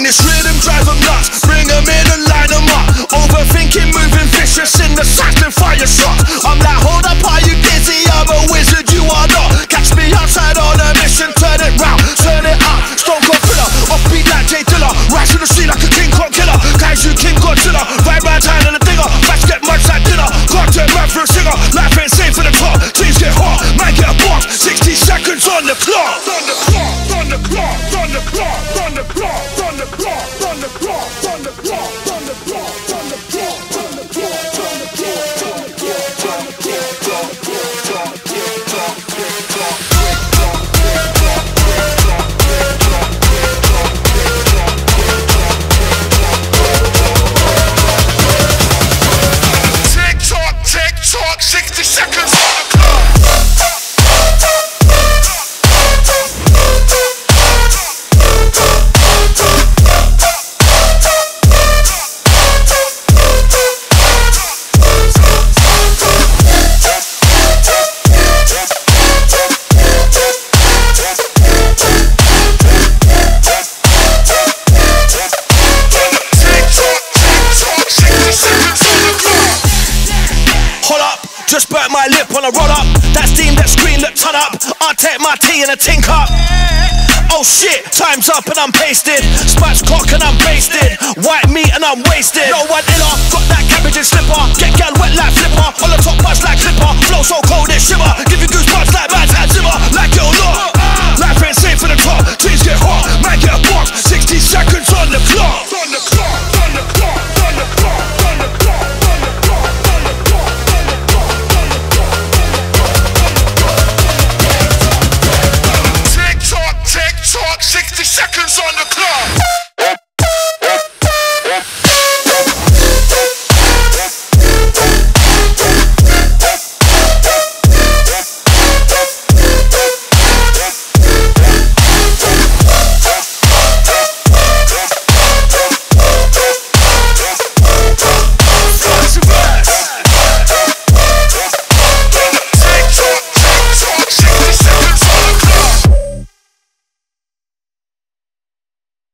This rhythm drive them nuts. Bring them in and line them up. Overthinking, moving vicious in the sack, satin fire shot. I'm like, hold up, are you dizzy? I'm a wizard, you are not. Catch me outside on a mission Turn it round, turn it up. Stone Cold Thriller, offbeat like Jay Dilla. Rise to the sea like a King Kong killer. Kaiju King Godzilla, right round town in a dinger Facts get much like dinner. Content rap for a singer. Life insane for the top Things get hot, man get a box. 60 seconds on the clock. On the clock, on the clock, on the clock. Just burnt my lip on a roll up. That steam, that screen, look ton up. I'll take my tea in a tin cup. Oh shit, time's up and I'm pasted. Spatch cock and I'm basted. White meat and I'm wasted. No one iller, got that